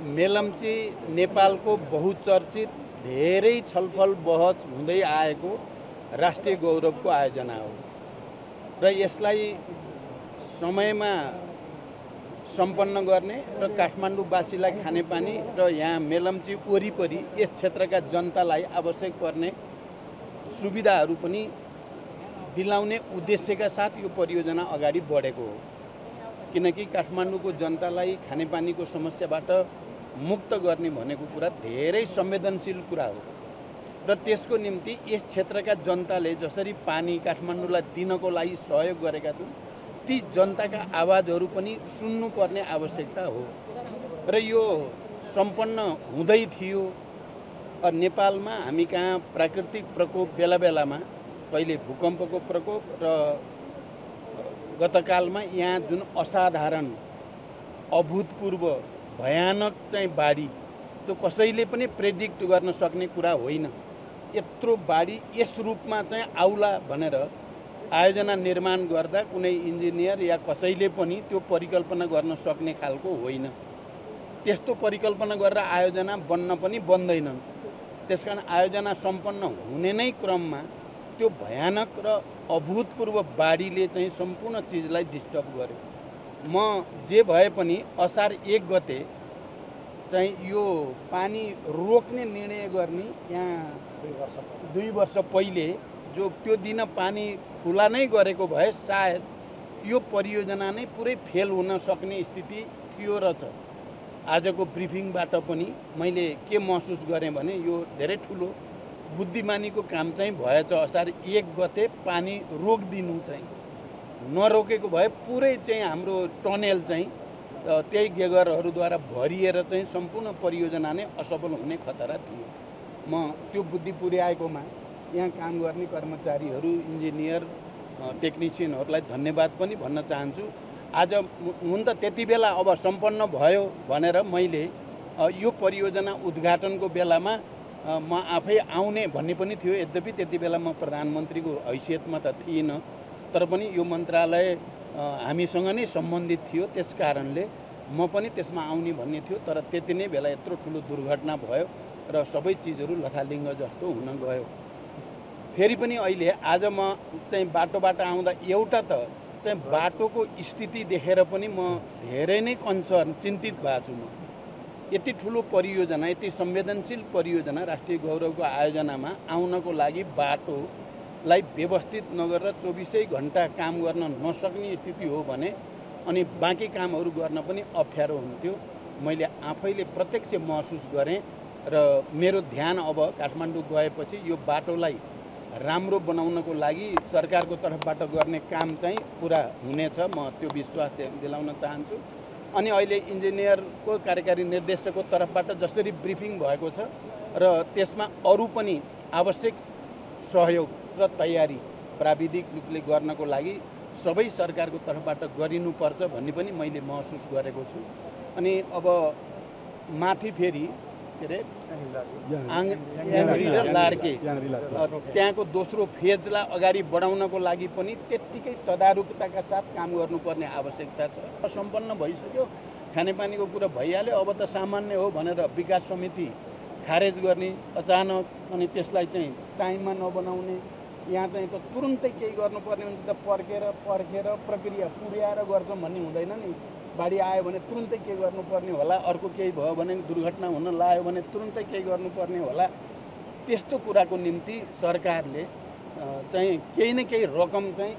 मेलम्ची नेपालको बहुचर्चित धेरै छलफल बहस हुँदै आएको राष्ट्रिय गौरवको आयोजना हो। र यसलाई समयमा सम्पन्न गर्ने र काठमाडौँवासीलाई खानेपानी र यहाँ मेलम्ची वरिपरि यस क्षेत्रका जनतालाई आवश्यक पर्ने सुविधाहरू पनि दिलाउने उद्देश्यका साथ यो परियोजना अगाडि बढेको हो। किनकि काठमाडौँको जनतालाई खानेपानीको समस्याबाट मुक्त गर्ने भनेको कुरा धेरै संवेदनशील कुरा हो। र त्यसको निम्ति यस क्षेत्रका जनताले जसरी पानी काठमाडौँलाई दिनको लागि सहयोग गरेका छन् ती जनताका आवाजहरू पनि सुन्नुपर्ने आवश्यकता हो। र यो सम्पन्न हुँदै थियो। नेपालमा हामी कहाँ प्राकृतिक प्रकोप बेला बेलामा कहिले भूकम्पको प्रकोप र गतकालमा यहाँ जुन असाधारण अभूतपूर्व भयानक चाहिँ बाढी। त्यो कसैले पनि प्रेडिक्ट गर्न सक्ने कुरा होइन। यत्रो बाढी यस रूपमा चाहिँ आउला भनेर आयोजना निर्माण गर्दा कुनै इन्जिनियर या कसैले पनि त्यो परिकल्पना गर्न सक्ने खालको होइन। त्यस्तो परिकल्पना गरेर आयोजना बन्न पनि बन्दैनन्। त्यसकारण आयोजना सम्पन्न हुने नै क्रममा त्यो भयानक र अभूतपूर्व बाढीले चाहिँ सम्पूर्ण चिजलाई डिस्टर्ब गर्यो। म जे भए पनि असार एक गते चाहिँ यो पानी रोक्ने निर्णय गर्ने यहाँ दुई वर्ष पहिले। जो त्यो दिन पानी खुला नै गरेको भए सायद यो परियोजना नै पुरै फेल हुन सक्ने स्थिति थियो र छ। आजको ब्रिफिङबाट पनि मैले के महसुस गरेँ भने यो धेरै ठुलो बुद्धिमानीको काम चाहिँ भएछ असार एक गते पानी रोकिदिनु चाहिँ। नरोकेको भए पुरै चाहिँ हाम्रो टनेल चाहिँ त्यही गेगरहरूद्वारा भरिएर चाहिँ सम्पूर्ण परियोजना नै असफल हुने खतरा थियो। म त्यो बुद्धि पुर्याएकोमा यहाँ काम गर्ने कर्मचारीहरू इन्जिनियर टेक्निसियनहरूलाई धन्यवाद पनि भन्न चाहन्छु। आज हुन त त्यति बेला अब सम्पन्न भयो भनेर मैले यो परियोजना उद्घाटनको बेलामा म आफै आउने भन्ने पनि थियो। यद्यपि त्यति बेला म प्रधानमन्त्रीको हैसियतमा त थिइनँ। तर पनि यो मन्त्रालय हामीसँग नै सम्बन्धित थियो। त्यस कारणले म पनि त्यसमा आउने भन्ने थियो तर त्यति नै बेला यत्रो ठुलो दुर्घटना भयो र सबै चिजहरू लथालिङ्ग जस्तो हुन गयो। फेरि पनि अहिले आज म चाहिँ बाटोबाट आउँदा एउटा त चाहिँ बाटोको स्थिति देखेर पनि म धेरै नै कन्सर्न चिन्तित भएको छु म। यति ठुलो परियोजना यति संवेदनशील परियोजना राष्ट्रिय गौरवको आयोजनामा आउनको लागि बाटोलाई व्यवस्थित नगरेर चौबिसै घन्टा काम गर्न नसक्ने स्थिति हो भने अनि बाँकी कामहरू गर्न पनि अप्ठ्यारो हुन्थ्यो। मैले आफैले प्रत्यक्ष महसुस गरेँ र मेरो ध्यान अब काठमाडौँ गएपछि यो बाटोलाई राम्रो बनाउनको लागि सरकारको तर्फबाट गर्ने काम चाहिँ पुरा हुनेछ म त्यो विश्वास दिलाउन चाहन्छु। अनि अहिले इन्जिनियरको कार्यकारी निर्देशकको तर्फबाट जसरी ब्रिफिङ भएको छ र त्यसमा अरू पनि आवश्यक सहयोग र तयारी प्राविधिक रूपले गर्नको लागि सबै सरकारको तर्फबाट गरिनुपर्छ भन्ने पनि मैले महसुस गरेको छु। अनि अब माथि फेरि के अरे? आङ र लार्के। त्यहाँको दोस्रो फेजलाई अगाडि बढाउनको लागि पनि त्यत्तिकै तदारुकताका साथ काम गर्नुपर्ने आवश्यकता छ। सम्पन्न भइसक्यो। खानेपानीको कुरा भइहाल्यो। अब त सामान्य हो भनेर विकास समिति खारेज गर्ने अचानक अनि त्यसलाई चाहिँ टाइममा नबनाउने यहाँ चाहिँ त तुरुन्तै केही गर्नुपर्ने हुन्छ त पर्खेर पर्खेर प्रक्रिया पुर्याएर गर्छौँ भन्ने हुँदैन नि। बाढी आयो भने तुरुन्तै के गर्नुपर्ने होला अर्को केही भयो भने दुर्घटना हुन लाग्यो भने तुरुन्तै केही गर्नुपर्ने होला। त्यस्तो कुराको निम्ति सरकारले चाहिँ केही न केही रकम चाहिँ